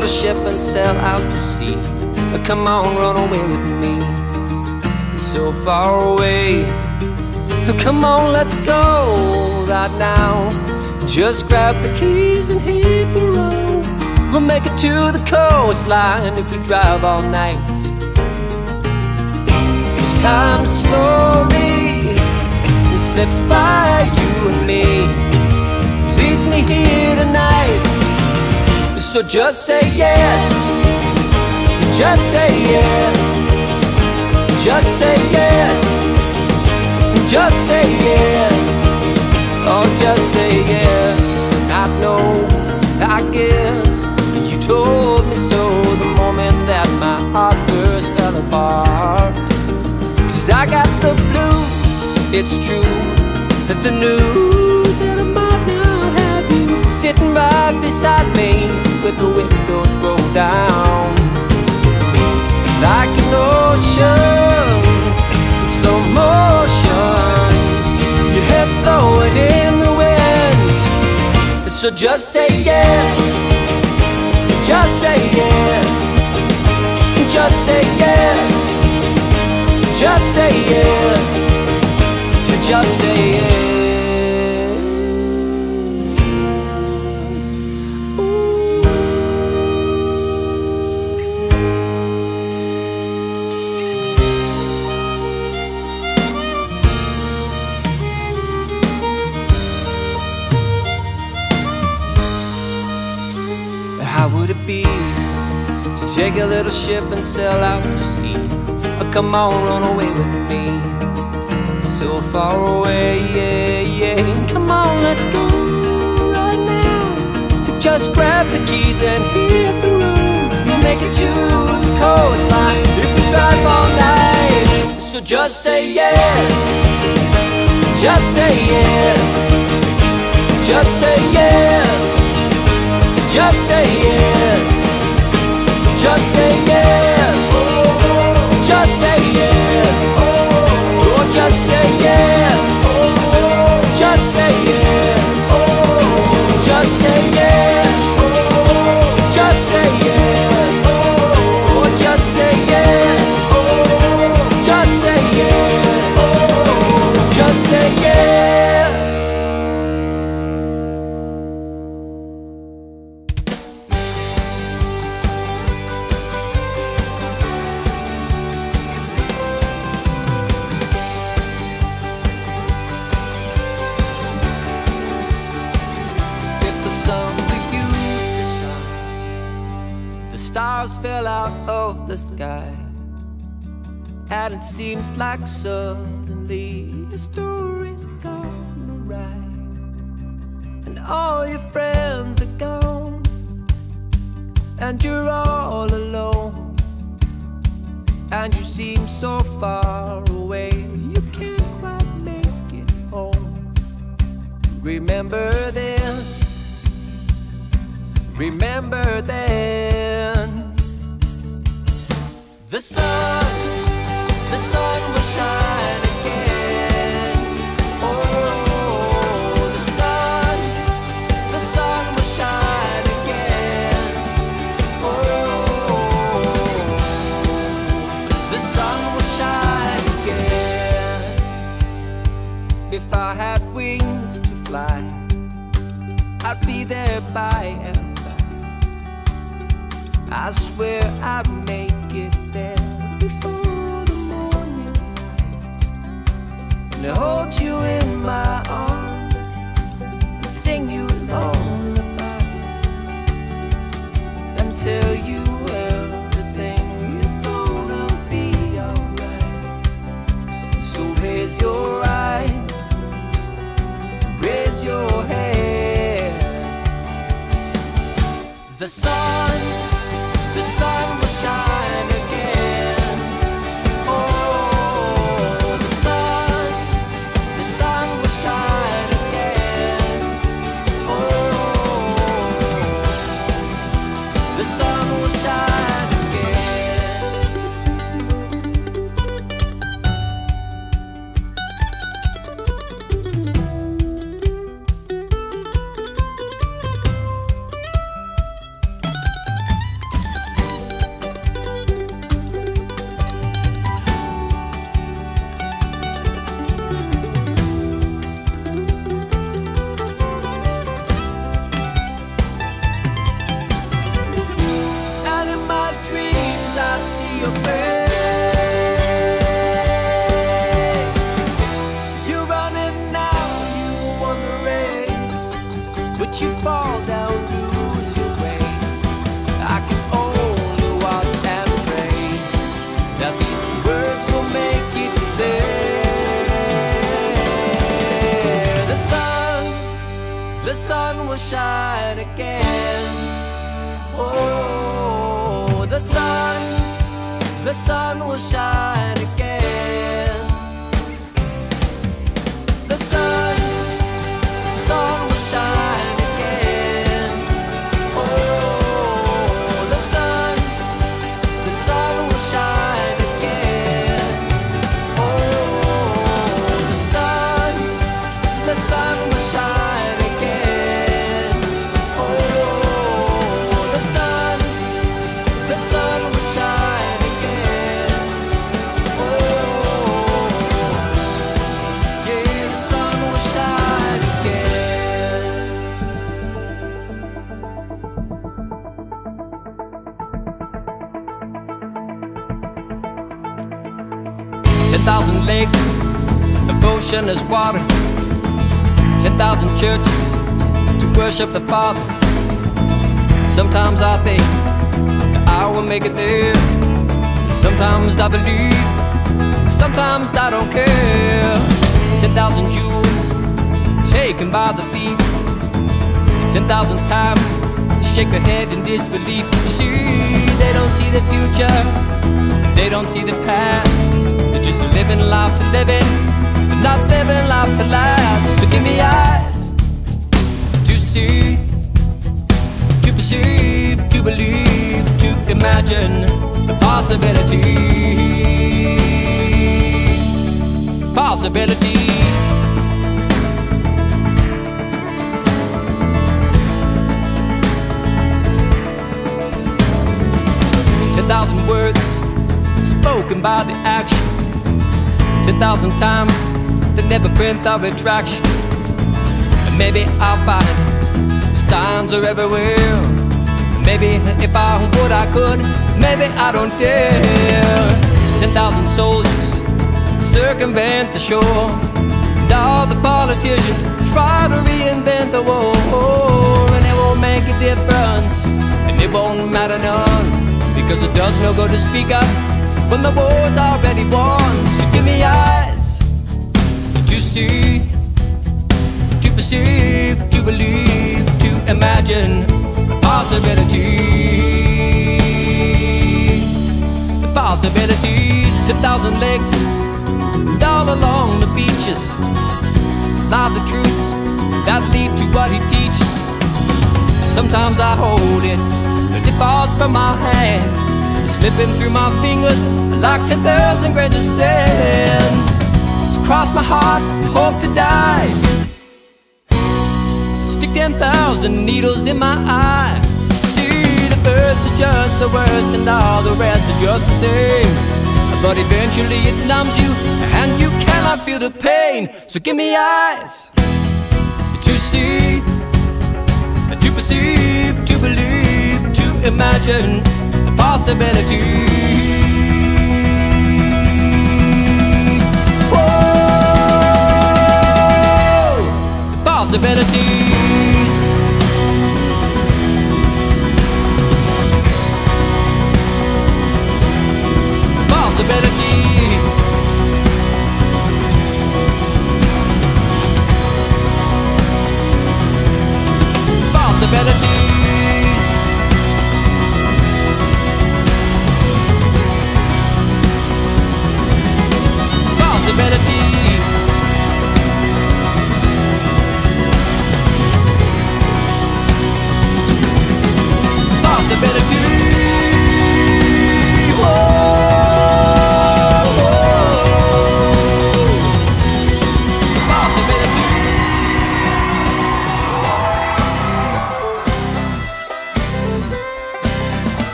take a ship and sail out to sea. But Come on, run away with me. So far away. Come on, let's go right now. Just grab the keys and hit the road. We'll make it to the coastline if we drive all night. It's time slowly it slips by you and me. Leads me here tonight. So just say yes. Just say yes. Just say yes. Just say yes. Oh, just say yes. I know, I guess you told me so the moment that my heart first fell apart. Cause I got the blues, it's true that the news that I might not have you sitting right beside me with the windows rolled down like an ocean in slow motion. Your hair's blowing in the wind, so just say yes. Just say yes. Just say yes. Just say yes. Just say yes. Take a little ship and sail out to sea? Oh, come on, run away with me. So far away, yeah, yeah. Come on, let's go right now. Just grab the keys and hit the road. We'll make it to the coastline if we drive all night. So just say yes. Just say yes. Of the sky. And it seems like suddenly your story's gone awry. And all your friends are gone, and you're all alone. And you seem so far away, you can't quite make it home. Remember this, remember then. The sun, the sun will shine again. Oh, the sun, the sun will shine again. Oh, the sun will shine again. If I had wings to fly, I'd be there by and by. I swear I'd make it there before the morning. And hold you in my arms and sing you will shine again. Oh, the sun, the sun will shine ocean is water. Ten thousand churches to worship the Father. Sometimes I think I will make it there. Sometimes I believe, sometimes I don't care. Ten thousand jewels taken by the thief. Ten thousand times shake their head in disbelief. See, they don't see the future, they don't see the past. They're just living life to live it, not living life to last. So give me eyes to see, to perceive, to believe, to imagine the possibilities. Possibilities. Ten thousand words spoken by the action. Ten thousand times they never print or retraction. And maybe I'll find signs are everywhere. Maybe if I would, I could. Maybe I don't dare. Ten thousand soldiers circumvent the shore. And all the politicians try to reinvent the war. And it won't make a difference. And it won't matter none. Because it does no good to speak up when the war's already won. So give me eyes to see, to perceive, to believe, to imagine the possibilities. The possibilities, ten thousand legs, and all along the beaches lie the truths that lead to what he teaches. Sometimes I hold it, but it falls from my hand, slipping through my fingers like ten thousand grains of sand. Cross my heart, hope to die. Stick ten thousand needles in my eye. See, the first is just the worst, and all the rest are just the same. But eventually it numbs you, and you cannot feel the pain. So give me eyes to see to perceive, to believe, to imagine the possibilities. Possibilities. Possibilities.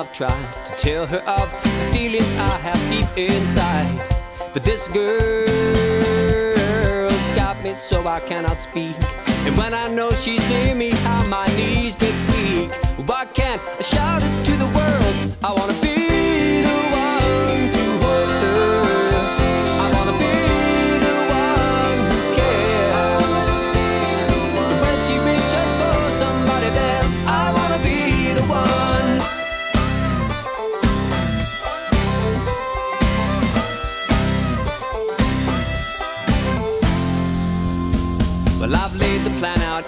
I've tried to tell her of the feelings I have deep inside. But this girl's got me so I cannot speak. And when I know she's near me, how my knees get weak. Why can't I shout it to the world? I wanna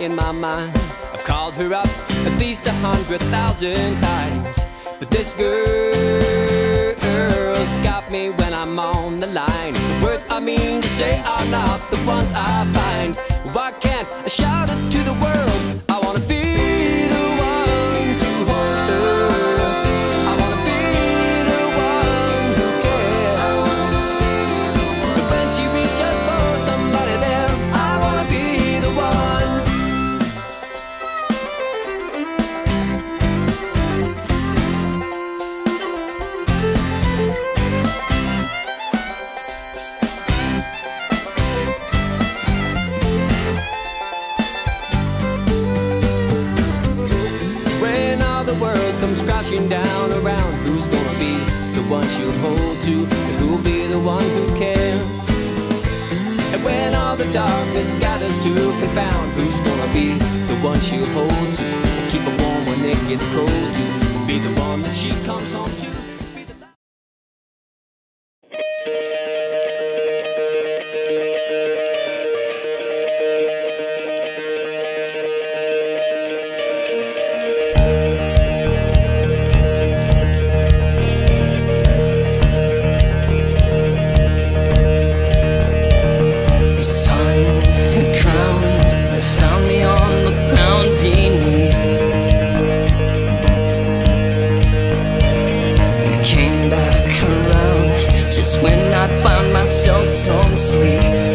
in my mind. I've called her up at least a hundred thousand times. But this girl's got me when I'm on the line. The words I mean to say are not the ones I find. Why can't I shout it to the world? Gets cold to be the one that she comes home to. When I find myself some sleep.